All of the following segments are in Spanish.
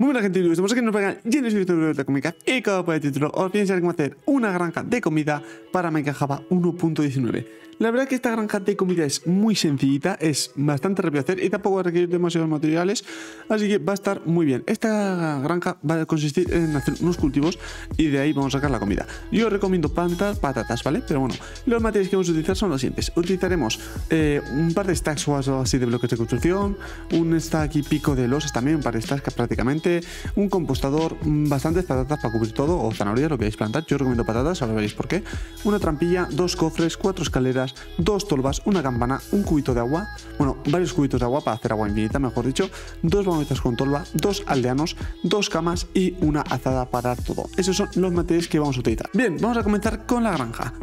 Muy buena gente, estamos aquí en nuestro canal lleno de de cómica y como por el título os voy a cómo hacer una granja de comida para Minecraft Java 1.19 La verdad que esta granja de comida es muy sencillita, es bastante rápido hacer y tampoco va a requerir demasiados materiales Así que va a estar muy bien Esta granja va a consistir en hacer unos cultivos y de ahí vamos a sacar la comida Yo recomiendo plantas, patatas, ¿vale? Pero bueno, los materiales que vamos a utilizar son los siguientes Utilizaremos eh, un par de stacks o así de bloques de construcción Un stack y pico de losas también, un par de stacks prácticamente un compostador, mm, bastantes patatas para cubrir todo, o zanahorias, lo que queréis plantar. Yo recomiendo patatas, ahora veréis por qué. Una trampilla, dos cofres, cuatro escaleras, dos tolvas, una campana, un cubito de agua, bueno, varios cubitos de agua para hacer agua infinita, mejor dicho, dos bandejas con tolva, dos aldeanos, dos camas y una azada para todo. Esos son los materiales que vamos a utilizar. Bien, vamos a comenzar con la granja.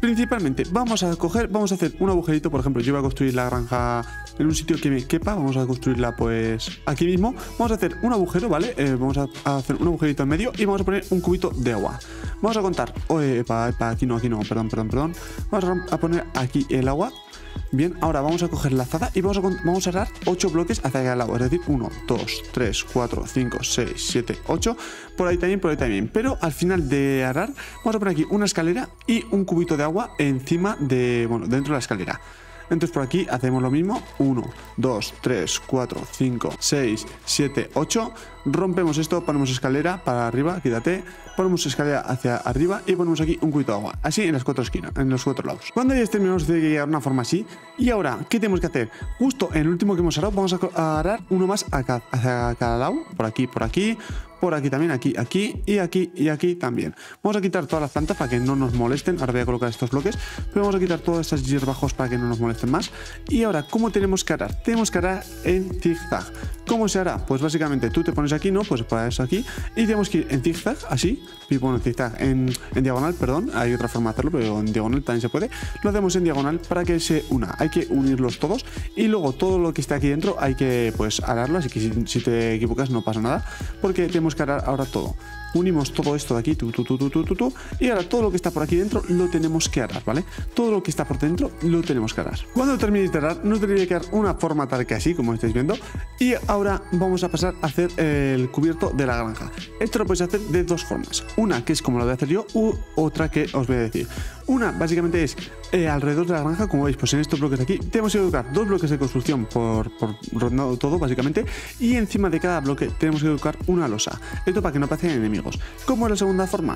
Principalmente, vamos a coger, vamos a hacer un agujerito, por ejemplo, yo voy a construir la granja en un sitio que me quepa, vamos a construirla pues aquí mismo. Vamos a hacer un agujero, ¿vale? Eh, vamos a, hacer un agujerito en medio y vamos a poner un cubito de agua. Vamos a contar, oye, para, aquí no, aquí no, perdón, perdón, perdón. Vamos a poner aquí el agua Bien, ahora vamos a coger la azada y vamos a, vamos a arar 8 bloques hacia el lado. Es decir, 1, 2, 3, 4, 5, 6, 7, 8. Por ahí también, por ahí también. Pero al final de arar, vamos a poner aquí una escalera y un cubito de agua encima de, bueno, dentro de la escalera. Entonces por aquí hacemos lo mismo. 1, 2, 3, 4, 5, 6, 7, 8. Rompemos esto, ponemos escalera para arriba, quítate. Ponemos escalera hacia arriba y ponemos aquí un cuito de agua. Así en las cuatro esquinas, en los cuatro lados. Cuando ya terminamos de llegar una forma así. Y ahora, ¿qué tenemos que hacer? Justo en el último que hemos arado, vamos a arar uno más hacia cada lado. Por aquí, por aquí por aquí también, aquí, aquí y aquí y aquí también. Vamos a quitar todas las plantas para que no nos molesten. Ahora voy a colocar estos bloques, pero vamos a quitar todas estas hierbajos para que no nos molesten más. Y ahora, ¿cómo tenemos que arar? Tenemos que arar en zigzag. ¿Cómo se hará? Pues básicamente tú te pones aquí, ¿no? Pues para eso aquí. Y tenemos que ir en zigzag, así. Y bueno, en zigzag, en, diagonal, perdón. Hay otra forma de hacerlo, pero en diagonal también se puede. Lo hacemos en diagonal para que se una. Hay que unirlos todos. Y luego todo lo que está aquí dentro hay que, pues, ararlo. Así que si te equivocas no pasa nada. Porque tenemos que arar ahora todo. Unimos todo esto de aquí, tu, tu, tu, y ahora todo lo que está por aquí dentro lo tenemos que arar, ¿vale? Todo lo que está por dentro lo tenemos que arar. Cuando terminéis de arar, nos debería quedar una forma tal que así, como estáis viendo. Y ahora vamos a pasar a hacer el cubierto de la granja. Esto lo podéis hacer de dos formas. Una que es como lo voy a hacer yo, u otra que os voy a decir. Una, básicamente, es eh, alrededor de la granja, como veis, pues en estos bloques de aquí, tenemos que colocar dos bloques de construcción por, por rondado todo, básicamente, y encima de cada bloque tenemos que colocar una losa. Esto para que no pasen enemigos. ¿Cómo es la segunda forma?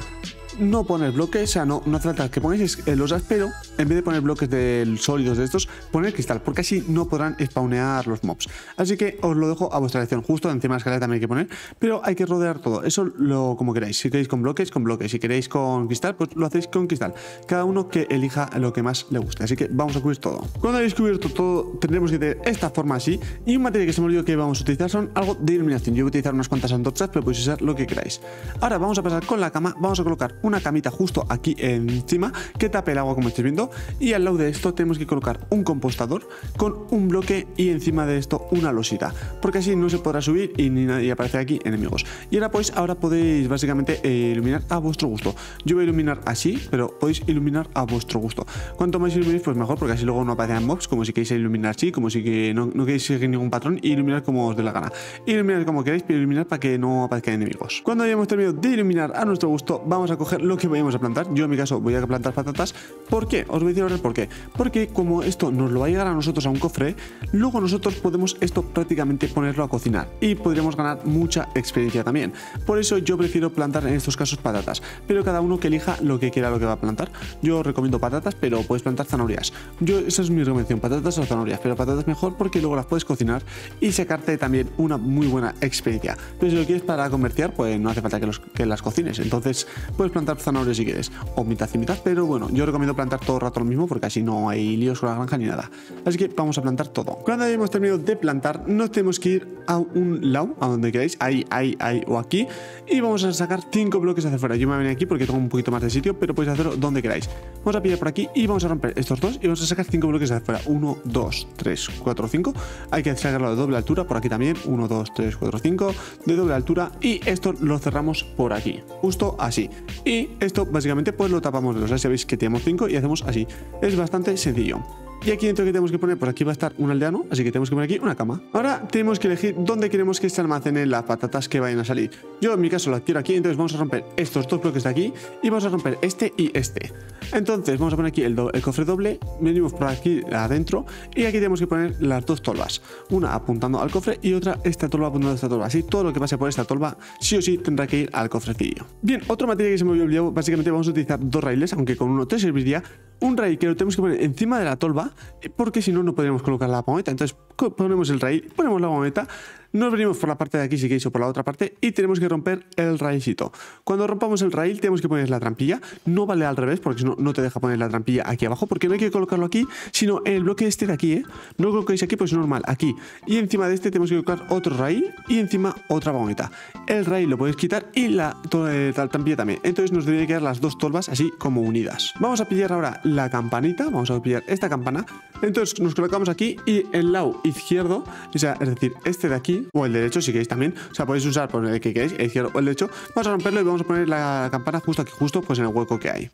No poner bloques, o sea, no, no falta que pongáis losas, pero en vez de poner bloques de sólidos de estos, poner cristal, porque así no podrán spawnear los mobs. Así que os lo dejo a vuestra elección, justo encima de la escalera también hay que poner, pero hay que rodear todo, eso lo como queráis. Si queréis con bloques, con bloques, si queréis con cristal, pues lo hacéis con cristal. Cada uno que elija lo que más le guste, así que vamos a cubrir todo. Cuando hayáis cubierto todo, tendremos que tener esta forma así, y un material que se me olvidó que vamos a utilizar son algo de iluminación. Yo voy a utilizar unas cuantas antorchas, pero podéis usar lo que queráis. Ahora vamos a pasar con la cama, vamos a colocar una camita justo aquí encima que tape el agua como estáis viendo y al lado de esto tenemos que colocar un compostador con un bloque y encima de esto una losita porque así no se podrá subir y ni nadie aparecer aquí enemigos. Y ahora pues ahora podéis básicamente eh, iluminar a vuestro gusto. Yo voy a iluminar así pero podéis iluminar a vuestro gusto. Cuanto más iluminéis pues mejor porque así luego no aparecerán mobs como si queréis iluminar así como si que no, no queréis seguir ningún patrón y iluminar como os dé la gana. Iluminar como queréis pero iluminar para que no aparezcan enemigos. Cuando hayamos terminado de iluminar a nuestro gusto vamos a coger lo que vayamos a plantar. Yo en mi caso voy a plantar patatas. ¿Por qué? Os voy a decir ahora el por qué. Porque como esto nos lo va a llegar a nosotros a un cofre, luego nosotros podemos esto prácticamente ponerlo a cocinar y podríamos ganar mucha experiencia también. Por eso yo prefiero plantar en estos casos patatas, pero cada uno que elija lo que quiera lo que va a plantar. Yo recomiendo patatas, pero puedes plantar zanahorias. Yo esa es mi recomendación, patatas o zanahorias, pero patatas mejor porque luego las puedes cocinar y sacarte también una muy buena experiencia. Pero si lo quieres para comerciar, pues no hace falta que, que las cocines. Entonces puedes plantar zanahorias si quieres, o mitad y mitad, pero bueno, yo recomiendo plantar todo el rato lo mismo porque así no hay líos con la granja ni nada. Así que vamos a plantar todo. Cuando hayamos terminado de plantar, nos tenemos que ir a un lado, a donde queráis, ahí, ahí, ahí o aquí, y vamos a sacar 5 bloques hacia afuera. Yo me voy a venir aquí porque tengo un poquito más de sitio, pero podéis hacerlo donde queráis. Vamos a pillar por aquí y vamos a romper estos dos y vamos a sacar 5 bloques hacia afuera. 1, 2, 3, 4, 5. Hay que sacarlo de doble altura por aquí también. 1, 2, 3, 4, 5. De doble altura y esto lo cerramos por aquí, justo así. Y esto básicamente pues lo tapamos de los. Sabéis que tenemos 5 y hacemos así. Es bastante sencillo. Y aquí dentro que tenemos que poner, pues aquí va a estar un aldeano, así que tenemos que poner aquí una cama. Ahora tenemos que elegir dónde queremos que se almacenen las patatas que vayan a salir. Yo en mi caso las quiero aquí, entonces vamos a romper estos dos bloques de aquí y vamos a romper este y este. Entonces vamos a poner aquí el, cofre doble, venimos por aquí adentro y aquí tenemos que poner las dos tolvas. Una apuntando al cofre y otra esta tolva apuntando a esta tolva. Así todo lo que pase por esta tolva sí o sí tendrá que ir al cofrecillo. Bien, otro material que se me había olvidado, básicamente vamos a utilizar dos raíles, aunque con uno te serviría. Un raíl que lo tenemos que poner encima de la tolva, porque si no, no podríamos colocar la pometa. Entonces ponemos el raíl, ponemos la pometa, nos venimos por la parte de aquí si queréis o por la otra parte y tenemos que romper el raílcito. Cuando rompamos el raíl tenemos que poner la trampilla, no vale al revés porque si no, no te deja poner la trampilla aquí abajo porque no hay que colocarlo aquí, sino en el bloque este de aquí, ¿eh? No lo colocáis aquí pues es normal, aquí. Y encima de este tenemos que colocar otro raíl y encima otra vagoneta. El raíl lo podéis quitar y la, eh, la trampilla también. Entonces nos debería quedar las dos tolvas así como unidas. Vamos a pillar ahora la campanita, vamos a pillar esta campana. Entonces nos colocamos aquí y el lado izquierdo, o sea, es decir, este de aquí o el derecho si queréis también. O sea, podéis usar por el que queréis, el izquierdo o el derecho. Vamos a romperlo y vamos a poner la campana justo aquí, justo pues en el hueco que hay.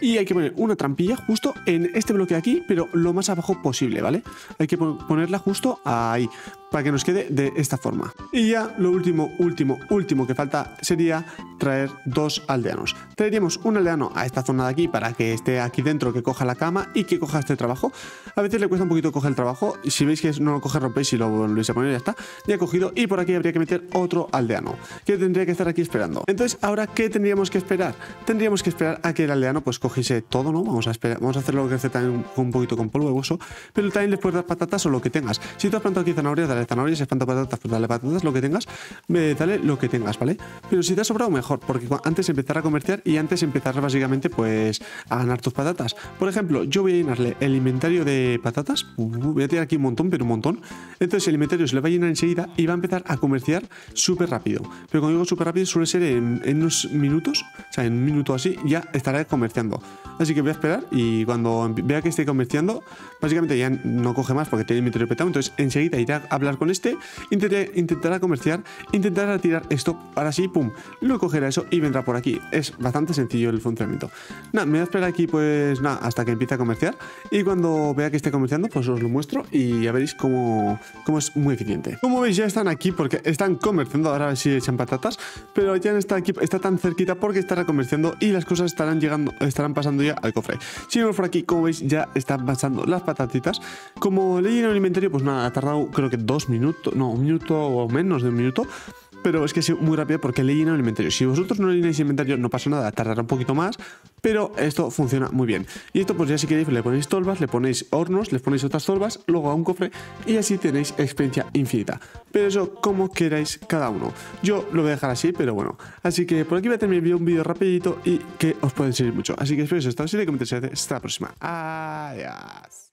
Y hay que poner una trampilla justo en este bloque de aquí, pero lo más abajo posible, ¿vale? Hay que ponerla justo ahí para que nos quede de esta forma. Y ya lo último, último, último que falta sería traer dos aldeanos. Traeríamos un aldeano a esta zona de aquí para que esté aquí dentro, que coja la cama y que coja este trabajo. A veces le cuesta un poquito coger el trabajo. Y si veis que no lo coge, rompéis y lo volvéis a poner, ya está. Ya cogido. Y por aquí habría que meter otro aldeano, que tendría que estar aquí esperando. Entonces, ahora, ¿qué tendríamos que esperar? Tendríamos que esperar a que el aldeano pues cogiese todo, ¿no? Vamos a esperar, vamos a hacerlo que también un poquito con polvo de hueso, pero también le puedes dar patatas o lo que tengas. Si tú has plantado aquí zanahorias, dale zanahorias, si has plantado patatas, pues dale patatas, lo que tengas, dale lo que tengas, ¿vale? Pero si te ha sobrado, mejor, porque antes empezar a comerciar y antes empezar básicamente pues a ganar tus patatas. Por ejemplo, yo voy a llenarle el inventario de patatas, voy a tirar aquí un montón, pero un montón. Entonces el inventario se le va a llenar enseguida y va a empezar a comerciar súper rápido. Pero cuando digo súper rápido suele ser en, unos minutos, o sea, en un minuto así ya estará comerciando. Así que voy a esperar y cuando vea que esté comerciando, básicamente ya no coge más porque tiene el inventario petado, entonces enseguida irá a hablar con este, intentará comerciar, intentará tirar esto, ahora sí, pum, lo cogerá eso y vendrá por aquí. Es bastante sencillo el funcionamiento. Nada, me voy a esperar aquí pues nada, hasta que empiece a comerciar y cuando vea que esté comerciando, pues os lo muestro y ya veréis cómo, cómo es muy eficiente. Como veis ya están aquí porque están comerciando, ahora a ver si echan patatas, pero ya está aquí, está tan cerquita porque estará comerciando y las cosas estarán llegando, estarán pasando ya al cofre. Si vemos por aquí, como veis, ya están pasando las patatitas. Como leí en el inventario, pues nada, ha tardado creo que dos minutos, no, un minuto o menos de un minuto pero es que es muy rápido porque le llena el inventario. Si vosotros no le llenáis el inventario, no pasa nada, tardará un poquito más, pero esto funciona muy bien. Y esto, pues ya si queréis, le ponéis tolvas, le ponéis hornos, le ponéis otras tolvas, luego a un cofre y así tenéis experiencia infinita. Pero eso como queráis cada uno. Yo lo voy a dejar así, pero bueno. Así que por aquí voy a terminar un vídeo rapidito y que os puede servir mucho. Así que espero que os haya gustado. Si le comentéis, hasta la próxima. Adiós.